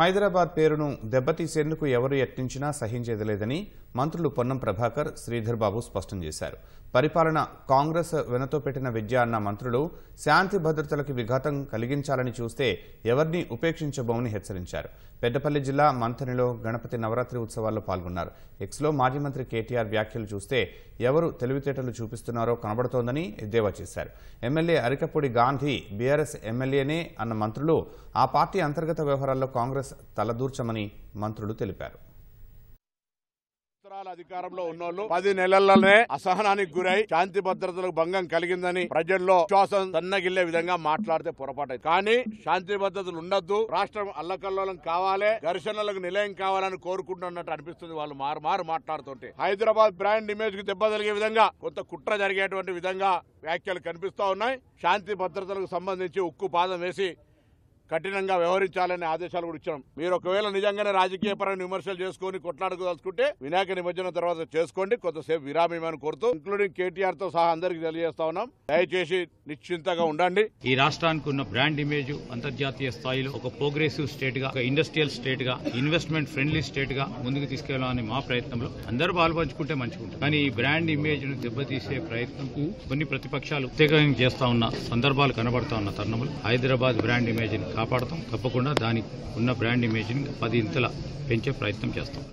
హైదరాబాద్ పేరును దెబ్బతీసేందుకు ఎవరు యత్నించినా సహించేది లేదని మంత్రులు పొన్నం ప్రభాకర్ శ్రీధర్ బాబు స్పష్టం చేశారు. పరిపాలన కాంగ్రెస్ వెనతో పెట్టిన విద్య అన్న మంత్రులు శాంతి భద్రతలకు విఘాతం కలిగించాలని చూస్తే ఎవరిని ఉపేక్షించబోమని హెచ్చరించారు. పెద్దపల్లి జిల్లా మంథనిలో గణపతి నవరాత్రి ఉత్సవాల్లో పాల్గొన్నారు. ఎక్స్లో మాజీ మంత్రి కేటీఆర్ వ్యాఖ్యలు చూస్తే ఎవరు తెలివితేటలు చూపిస్తున్నారో కనబడుతోందని ఎద్దేవా చేశారు. ఎమ్మెల్యే అరికపూడి గాంధీ బీఆర్ఎస్ ఎమ్మెల్యేనే అన్న మంత్రులు ఆ పార్టీ అంతర్గత వ్యవహారాల్లో కాంగ్రెస్ తలదూర్చమని మంత్రులు తెలిపారు. సంవత్సరాల అధికారంలో ఉన్నోళ్ళు పది నెలల్లోనే అసహనానికి గురై శాంతి భద్రతలకు భంగం కలిగిందని ప్రజల్లో విశ్వాసం సన్నగిల్లే విధంగా మాట్లాడితే పొరపాటు. కానీ శాంతి భద్రతలు ఉండొద్దు రాష్ట్రం అల్లకల్లోలం కావాలి ఘర్షణలకు నిలయం కావాలని కోరుకుంటున్నట్టు అనిపిస్తుంది వాళ్ళు మారు మారు మాట్లాడుతుంటే. హైదరాబాద్ బ్రాండ్ ఇమేజ్కి దెబ్బ తగిలే విధంగా కొంత కుట్ర జరిగేటువంటి విధంగా వ్యాఖ్యలు కనిపిస్తా ఉన్నాయి. శాంతి భద్రతలకు సంబంధించి ఉక్కు పాదం వేసి కఠినంగా వ్యవహరించాలనే ఆదేశాలు కూడా ఇచ్చాం. మీరు ఒకవేళ నిజంగానే రాజకీయపరమైన విమర్శలు చేసుకుని కొట్లాడుకోదలుచుకుంటే వినాయక నిమజ్జనం తర్వాత చేసుకోండి. కొంతసేపు విరామేమని కోరుతూ ఇంక్లూడింగ్ కేటీఆర్తో సహా అందరికి తెలియజేస్తా ఉన్నాం. దయచేసి నిశ్చింతగా ఉండండి. ఈ రాష్ట్రానికి ఉన్న బ్రాండ్ ఇమేజ్ అంతర్జాతీయ స్థాయిలో ఒక ప్రోగ్రెసివ్ స్టేట్గా ఒక ఇండస్ట్రియల్ స్టేట్గా ఇన్వెస్ట్మెంట్ ఫ్రెండ్లీ స్టేట్గా ముందుకు తీసుకెళ్ళాలని మా ప్రయత్నంలో అందరూ పాల్పంచుకుంటే మంచిగుంటుంది. కానీ ఈ బ్రాండ్ ఇమేజ్ను దెబ్బతీసే ప్రయత్నం కొన్ని ప్రతిపక్షాలు ప్రత్యేకంగా చేస్తా ఉన్న సందర్భాలు కనబడతా ఉన్న తరుణంలో హైదరాబాద్ బ్రాండ్ ఇమేజ్ని కాపాడతాం. తప్పకుండా దానికి ఉన్న బ్రాండ్ ఇమేజ్ని పది ఇంతల పెంచే ప్రయత్నం చేస్తాం.